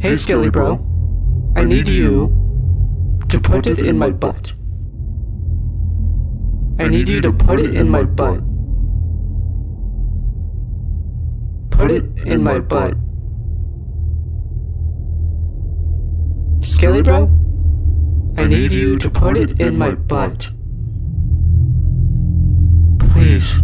Hey, Skelly Bro. I need you to put it in my butt. I need you to put it in my butt. Put it in my butt. Skelly Bro? I need you to put it in my butt. Please.